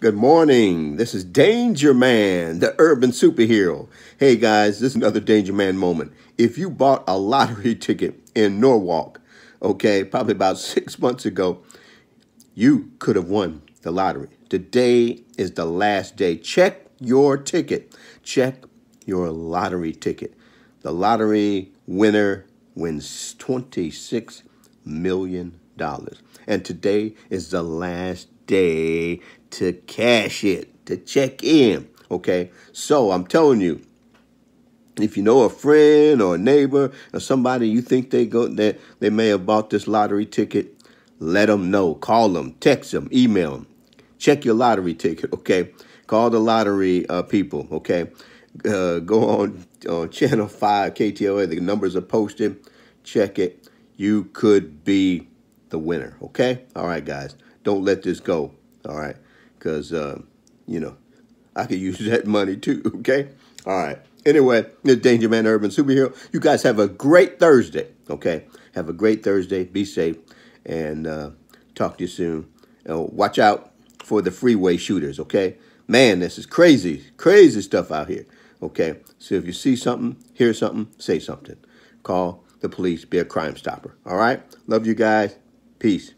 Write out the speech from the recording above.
Good morning. This is Danger Man, the urban superhero. Hey guys, this is another Danger Man moment. If you bought a lottery ticket in Norwalk, okay, probably about six months ago, you could have won the lottery. Today is the last day. Check your ticket. Check your lottery ticket. The lottery winner wins $26 million. And today is the last day to cash it, to check in. Okay, so I'm telling you, if you know a friend or a neighbor or somebody you think they go that they may have bought this lottery ticket, let them know. Call them, text them, email them. Check your lottery ticket. Okay, call the lottery uh, people. Okay, uh, go on on channel five KTLA. The numbers are posted. Check it. You could be the winner. Okay. All right, guys. Don't let this go. All right, because uh, you know I could use that money too. Okay. All right. Anyway, the Danger Man Urban Superhero. You guys have a great Thursday. Okay. Have a great Thursday. Be safe, and uh, talk to you soon. Uh, watch out for the freeway shooters. Okay. Man, this is crazy, crazy stuff out here. Okay. So if you see something, hear something, say something. Call the police. Be a crime stopper. All right. Love you guys. Peace.